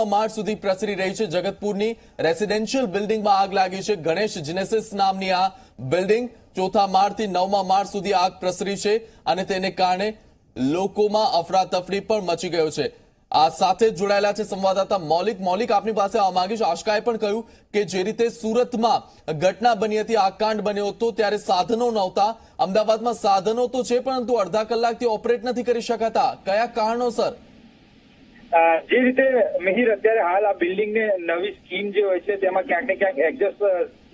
માળ સુધી પ્રસરી રહી છે જગતપુરની રેસિડેન્શિયલ બિલ્ડિંગમાં આગ લાગી છે. ગણેશ જીનેસિસ નામની આ બિલ્ડિંગ ચોથા માળથી નવમા માળ સુધી આગ પ્રસરી છે અને તેને કારણે લોકોમાં અફરાતફરી પણ મચી ગયો છે. આ સાથે જોડાયેલા છે સંવાદદાતા મૌલિક. મૌલિક આપની પાસે આવવા માંગીશ આશકાએ પણ કહ્યું કે જે રીતે સુરતમાં ઘટના બની હતી આગકાંડ બન્યો હતો ત્યારે સાધનો નહોતા. અમદાવાદમાં સાધનો તો છે પરંતુ અડધા કલાકથી ઓપરેટ નથી કરી શકાતા. કયા કારણોસર અ, જે રીતે મિહિર અત્યારે હાલ આ બિલ્ડિંગ ને નવી સ્કીમ જે હોય છે તેમાં ક્યાંક ને ક્યાંક એડજસ્ટ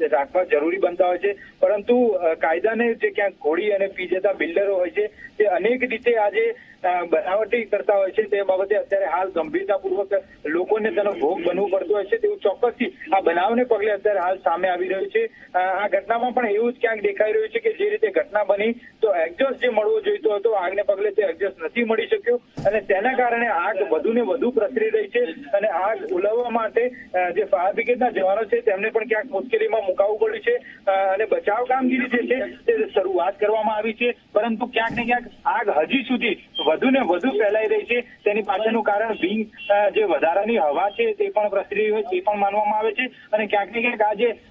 રાખવા જરૂરી બનતા હોય છે. પરંતુ કાયદાને જે ક્યાંક ઘોડી અને પી જતા બિલ્ડરો હોય છે, તે અનેક રીતે આજે બનાવટી કરતા હોય છે. તે બાબતે અત્યારે હાલ ગંભીરતાપૂર્વક લોકોને તેનો ભોગ બનવું પડતું હોય છે. તેવું ચોક્કસથી આ બનાવને પગલે અત્યારે હાલ સામે આવી રહ્યું છે. આ ઘટનામાં પણ એવું જ ક્યાંક દેખાઈ રહ્યું છે કે જે રીતે ઘટના બની, તો એક્ઝોસ્ટ જે મળવો જોઈતો હતો, આગને પગલે તે એક્ઝોસ્ટ નથી મળી શક્યો. અને તેના કારણે આગ વધુ ને વધુ પ્રસરી રહી છે. અને આગ ઉલવવા માટે જે ફાયર બ્રિગેડના જવાનો છે, તેમને પણ ક્યાંક મુશ્કેલીમાં મુકાવવું પડ્યું છે અને બચાવ કામગીરી જે છે, તે શરૂઆત કરવામાં આવી છે. પરંતુ ક્યાંક ને ક્યાંક આગ હજી સુધી વધુ ને વધુ ફેલાઈ રહી છે. તેની પાછળનું કારણ વિંગ જે વધારાની હવા છે, તે પણ પ્રસરી હોય, તે પણ માનવામાં આવે છે. અને ક્યાંક ને ક્યાંક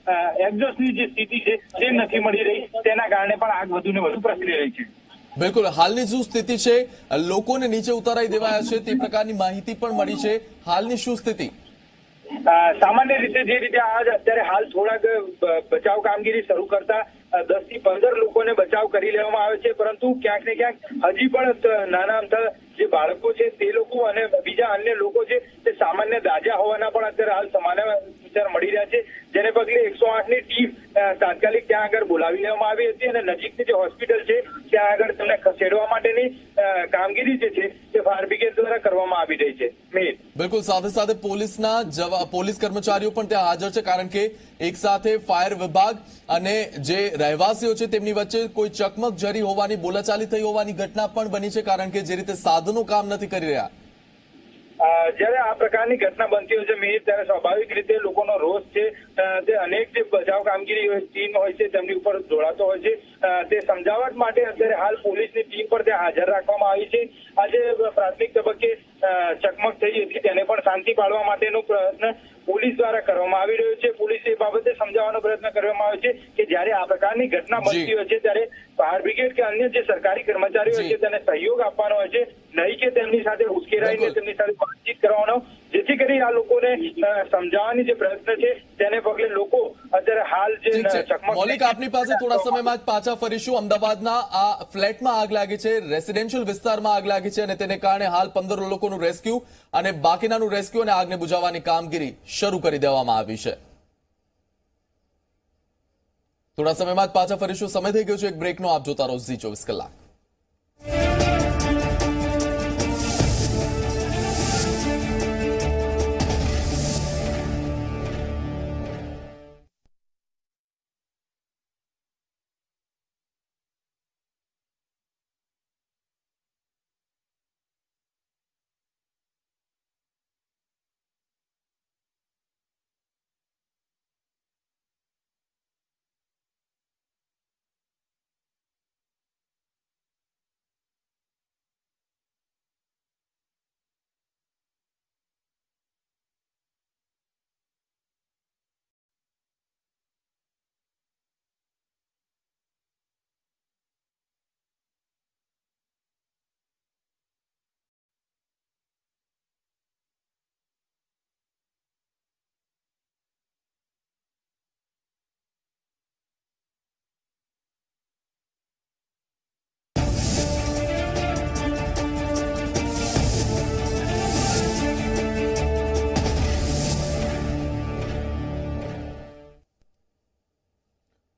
આ એક્ઝોસ્ટની જે સ્થિતિ છે તે નથી મળી રહી, તેના કારણે પણ આગ વધુ ને વધુ પ્રસરી રહી છે. બિલકુલ. હાલની શું સ્થિતિ છે? લોકોને નીચે ઉતારાઈ દેવાયા છે, તે પ્રકારની માહિતી પણ મળી છે. હાલની શું સ્થિતિ? સામાન્ય રીતે જે રીતે આજ અત્યારે હાલ થોડાક બચાવ કામગીરી શરૂ કરતા દસથી પંદર લોકોને બચાવ કરી લેવામાં આવે છે, પરંતુ ક્યાંક ને ક્યાંક હજી પણ નાના અમથા જે બાળકો છે તે લોકો અને બીજા અન્ય લોકો છે તે સામાન્ય દાજા હોવાના પણ અત્યારે હાલ સમાચાર મળી રહ્યા છે. જેને પગલે એકસો આઠની ટીમ તાત્કાલિક ત્યાં આગળ બોલાવી લેવામાં આવી હતી અને નજીકની જે હોસ્પિટલ છે, ત્યાં આગળ તેમને ખસેડવા માટેની કામગીરી જે છે તે ફાયર બ્રિગેડ દ્વારા કરવામાં બિલકુલ, સાથે સાથે પોલીસના જવા, પોલીસ કર્મચારીઓ પણ ત્યાં હાજર છે, કારણ કે એક સાથે ફાયર વિભાગ અને જે રહેવાસીઓ છે, તેમની વચ્ચે કોઈ ચકમક જરી હોવાની, બોલાચાલી થઈ હોવાની ઘટના પણ બની છે, કારણ કે જે રીતે સાધનો કામ નથી કરી રહ્યા. જ્યારે આ પ્રકારની ઘટના બનતી હોય છે મિહિર ત્યારે સ્વાભાવિક રીતે લોકોનો રોષ છે તે અનેક જે બચાવ કામગીરી ટીમ હોય છે, તેમની ઉપર દોડાતો હોય છે. તે સમજાવટ માટે અત્યારે હાલ પોલીસની ટીમ પર ત્યાં હાજર રાખવામાં આવી છે. આજે પ્રાથમિક તબક્કે ચકમક થઈ હતી. તેને પણ શાંતિ પાડવા માટેનો પ્રયત્ન પોલીસ દ્વારા કરવામાં આવી રહ્યો છે. પોલીસ એ બાબતે સમજાવવાનો પ્રયત્ન કરવામાં આવ્યો છે કે જ્યારે આ પ્રકારની ઘટના બનતી હોય છે ત્યારે ફાયર બ્રિગેડ કે અન્ય જે સરકારી કર્મચારીઓ છે તેને સહયોગ આપવાનો હોય છે. નહીં કે તેમની સાથે ઉશ્કેરાઈને તેમની સાથે વાતચીત કરવાનો. જેથી કરી આ લોકોને સમજાવવાની જે પ્રયત્ન છે તેને પગલે લોકો અત્યારે હાલ જે મૌલિક આપની પાસે થોડા સમયમાં જ પાછા ફરીશું. અમદાવાદના આ ફ્લેટમાં આગ લાગી છે રેસિડેન્શિયલ વિસ્તારમાં આગ લાગી છે અને તેને કારણે હાલ પંદર લોકોનું રેસ્ક્યુ અને બાકીનાનું રેસ્ક્યુ અને આગને બુજાવવાની કામગીરી શરૂ કરી દેવામાં આવી છે. થોડા સમયમાં જ પાછા ફરીશું. સમય થઈ ગયો છે એક બ્રેકનો. આપ જોતા રહો ઝી ચોવીસ કલાક.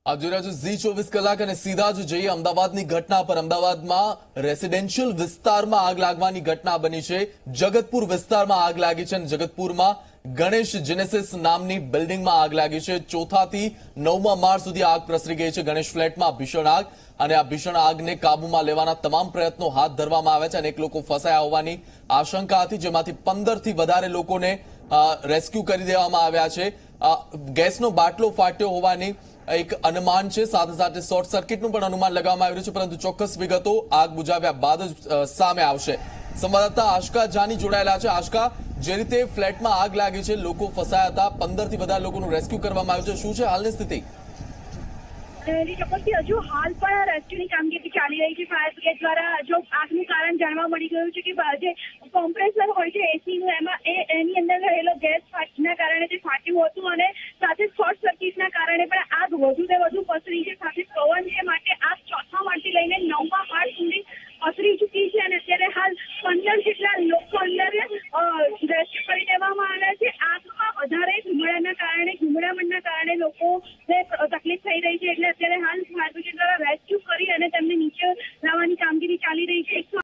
આપ જોઈ રહ્યા ઝી ચોવીસ કલાક અને સીધા જ જઈએ અમદાવાદની ઘટના પર. અમદાવાદમાં રેસિડેન્શિયલ વિસ્તારમાં આગ લાગવાની ઘટના બની છે. જગતપુર વિસ્તારમાં આગ લાગી છે અને જગતપુરમાં ગણેશ જેનેસિસ નામની બિલ્ડિંગમાં આગ લાગી છે. ચોથાથી નવમા માળ સુધી આગ પ્રસરી ગઈ છે ગણેશ ફ્લેટમાં ભીષણ આગ અને આ ભીષણ આગને કાબુમાં લેવાના તમામ પ્રયત્નો હાથ ધરવામાં આવ્યા છે અને એક લોકો ફસાયા હોવાની આશંકા હતી, જેમાંથી પંદરથી વધારે લોકોને રેસ્ક્યુ કરી દેવામાં આવ્યા છે. ગેસનો બાટલો ફાટ્યો હોવાની એક અનુમાન છે સાથે સાથે શોર્ટ સર્કિટનું પણ અનુમાન લગાવવામાં આવ્યું છે, પરંતુ ચોક્કસ વિગતો આગ બુઝાવ્યા બાદ જ સામે આવશે. સંવાદદાતા આશકા જાની જોડાયેલા છે. આશકા, જે રીતે ફ્લેટમાં આગ લાગી છે, લોકો ફસાયા હતા. પંદરથી બધા લોકોનું રેસ્ક્યુ કરવામાં આવ્યું છે. શું છે હાલની સ્થિતિ? એની ચોક્કસથી હજુ હાલ પણ રેસ્ક્યુની કામગીરી ચાલી રહી છે. ફાયર બ્રિગેડ દ્વારા જો આગનું કારણ જાણવા મળી ગયું છે કે જે કોમ્પ્રેસર હોય છે એસીનું એમાં એ એની અંદર રહેલો ગેસ ફાટના કારણે જે ફાટ્યું હતું અને સાથે શોર્ટ સર્કિટના કારણે પણ આગ વધુ ને વધુ પસરી છે. સાથે પવન છે માટે આગ ચોથા માળથી લઈને નવમા માળ સુધી પસરી ચૂકી છે અને અત્યારે હાલ પંદર જેટલા લોકો અંદર રેસ્ક્યુ કરી દેવામાં આવ્યા ધુમાડાના કારણે ધુમાડામણના કારણે લોકો તકલીફ થઈ રહી છે. એટલે અત્યારે હાલ ફાયર દ્વારા રેસ્ક્યુ કરી અને તેમને નીચે લાવવાની કામગીરી ચાલી રહી છે.